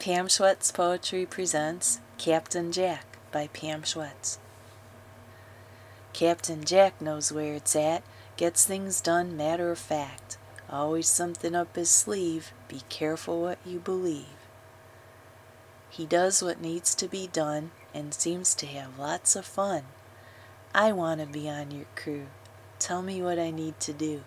Pam Schwetz Poetry presents Captain Jack by Pam Schwetz. Captain Jack knows where it's at, gets things done matter of fact. Always something up his sleeve, be careful what you believe. He does what needs to be done and seems to have lots of fun. I want to be on your crew. Tell me what I need to do.